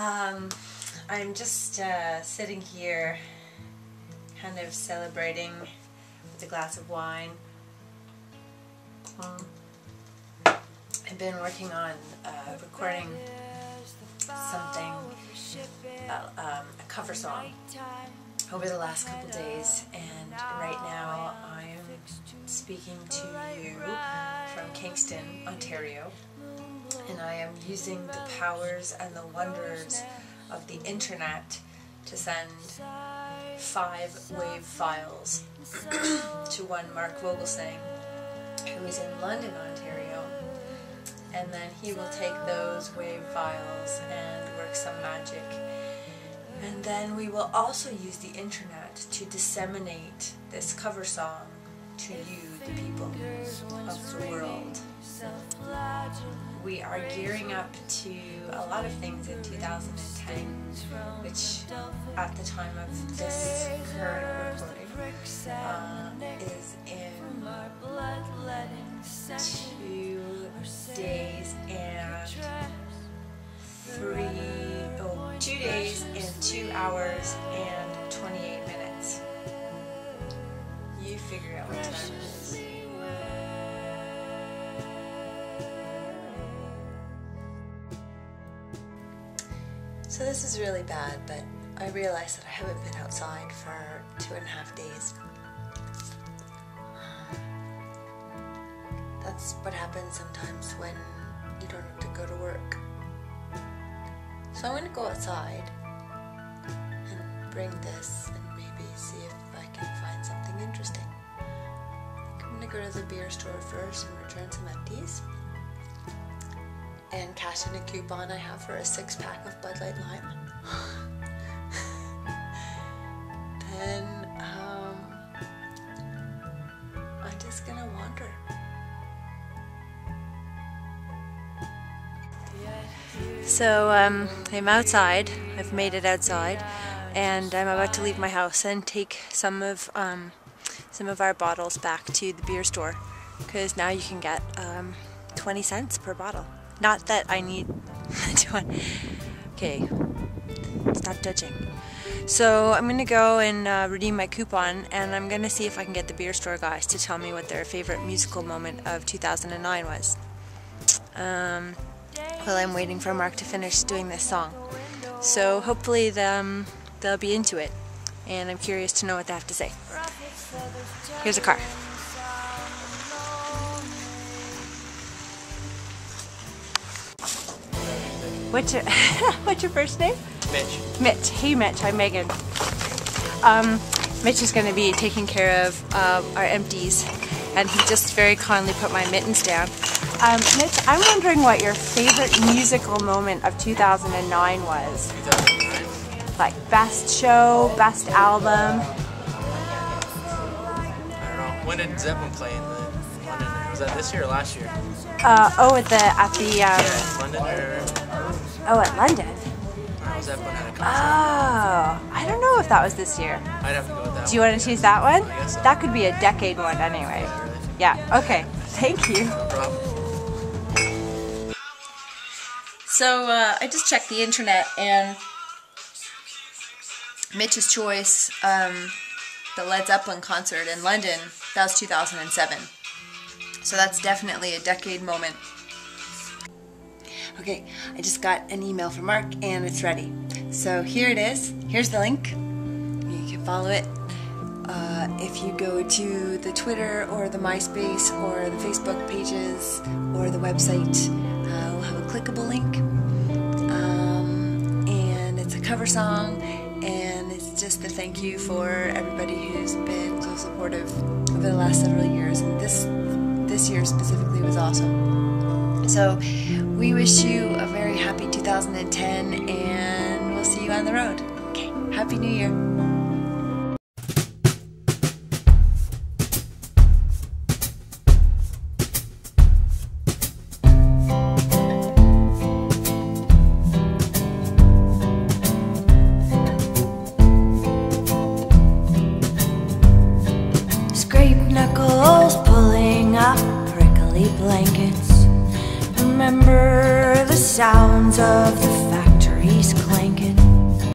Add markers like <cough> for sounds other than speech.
Um, I'm just uh, sitting here, kind of celebrating with a glass of wine. Um, I've been working on uh, recording something, uh, um, a cover song, over the last couple days, and right now I'm speaking to you from Kingston, Ontario and I am using the powers and the wonders of the internet to send five wave files <clears throat> to one Mark Vogelsang who is in London, Ontario. And then he will take those wave files and work some magic. And then we will also use the internet to disseminate this cover song to you, the people of the world we are gearing up to a lot of things in 2010, which at the time of this current recording uh, is in two days and three, oh, two days and two hours and 28 minutes. You figure out what time it is. So this is really bad, but I realize that I haven't been outside for two and a half days. That's what happens sometimes when you don't have to go to work. So I'm going to go outside and bring this and maybe see if I can find something interesting. I'm going to go to the beer store first and return some empties and cash in a coupon I have for a six pack of Bud Light Lime. <laughs> then um, I'm just gonna wander. So um, I'm outside. I've made it outside, and I'm about to leave my house and take some of um, some of our bottles back to the beer store because now you can get um, 20 cents per bottle. Not that I need <laughs> to. Okay, stop judging. So I'm gonna go and uh, redeem my coupon, and I'm gonna see if I can get the beer store guys to tell me what their favorite musical moment of 2009 was. Um, while I'm waiting for Mark to finish doing this song. So hopefully them, they'll be into it, and I'm curious to know what they have to say. Here's a car. What's your <laughs> What's your first name? Mitch. Mitch. Hey, Mitch. I'm Megan. Um, Mitch is going to be taking care of uh, our empties, and he just very kindly put my mittens down. Um, Mitch, I'm wondering what your favorite musical moment of 2009 was. 2009? Like best show, best album. I don't know. When did Zeppelin play in the London? Was that this year or last year? Uh, oh, at the at the um, Yeah, London or oh at London. or Zeppelin had a. Oh, I don't know if that was this year. I'd have to go with that. Do you want to choose that one? So. That could be a decade one anyway. Yeah, really. Yeah. Okay. Thank you. No. So uh, I just checked the internet and Mitch's choice, um, the Led Zeppelin concert in London, that was 2007. So that's definitely a decade moment. Okay, I just got an email from Mark and it's ready. So here it is. Here's the link. You can follow it. Uh, if you go to the Twitter or the MySpace or the Facebook pages or the website, uh, we'll have a clickable link. Um, and it's a cover song, and it's just a thank you for everybody who's been so supportive over the last several years. And this this year specifically was awesome. So we wish you a very happy 2010, and we'll see you on the road. Okay, happy New Year. Scrape Remember the sounds of the